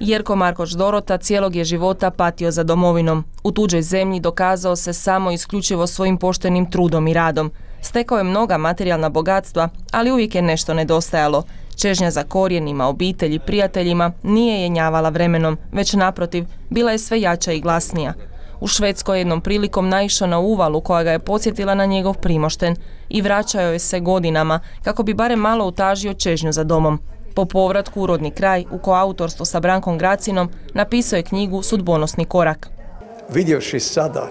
Jerko Markoč Dorota cijelog je života patio za domovinom. U tuđoj zemlji dokazao se samo isključivo svojim poštenim trudom i radom. Stekao je mnoga materijalna bogatstva, ali uvijek je nešto nedostajalo. Čežnja za korijenima, obitelji, prijateljima nije jenjavala vremenom, već naprotiv, bila je sve jača i glasnija. U Švedskoj jednom prilikom naišao na uvalu koja ga je podsjetila na njegov primošten i vraćao je se godinama kako bi barem malo utažio čežnju za domom. Po povratku u rodni kraj, u koautorstvu sa Brankom Gracinom, napisao je knjigu Sudbonosni korak. Vidjevši sada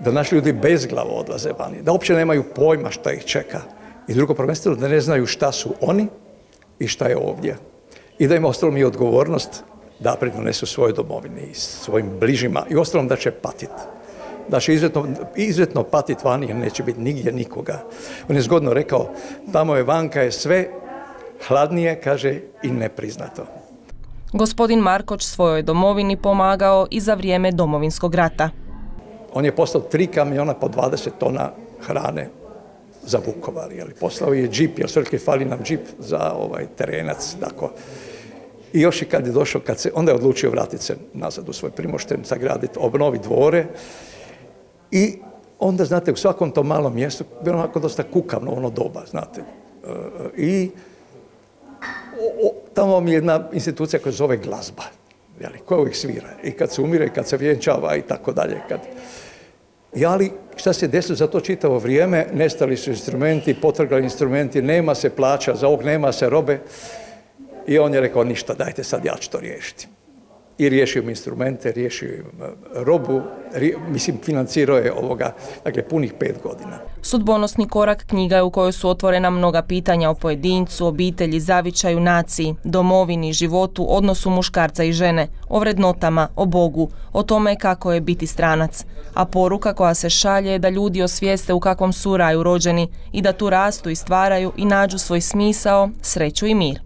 da naši ljudi bezglavo odlaze vani, da uopće nemaju pojma šta ih čeka i drugo prvenstveno da ne znaju šta su oni i šta je ovdje. I da im ostalo mi odgovornost da pridonesu svojoj domovini i svojim bližima i ostalom da će patiti. Da će izuzetno, izuzetno patiti vani jer neće biti nigdje nikoga. On je zgodno rekao, tamo je vanka je sve hladnije, kaže, i nepriznato. Gospodin Markoć svojoj domovini pomagao i za vrijeme domovinskog rata. On je poslao tri kamiona po 20 tona hrane za Vukovar. Jeli. Poslao je džip, jer sve fali nam džip za ovaj terenac. Tako. I još i kad je došao, kad se, onda je odlučio vratiti se nazad u svoj primošten, sagraditi, obnoviti dvore. I onda, znate, u svakom tom malom mjestu, bilo onako dosta kukavno ono doba, znate. E, Tamo mi je jedna institucija koja zove glazba, jeli, koja uvijek svira. I kad se umire, i kad se vjenčava i tako dalje. Kad... I ali šta se desilo za to čitavo vrijeme? Nestali su instrumenti, potrgali instrumenti, nema se plaća, za ovog nema se robe. I on je rekao, ništa, dajte sad ja ću to riješiti. I riješio im instrumente, riješio im e, robu, mislim, financirao je ovoga, dakle, punih pet godina. Sudbonosni korak knjiga je u kojoj su otvorena mnoga pitanja o pojedincu, obitelji, zavičaju, naciji, domovini, životu, odnosu muškarca i žene, o vrednotama, o Bogu, o tome kako je biti stranac. A poruka koja se šalje je da ljudi osvijeste u kakvom su raju rođeni i da tu rastu i stvaraju i nađu svoj smisao, sreću i mir.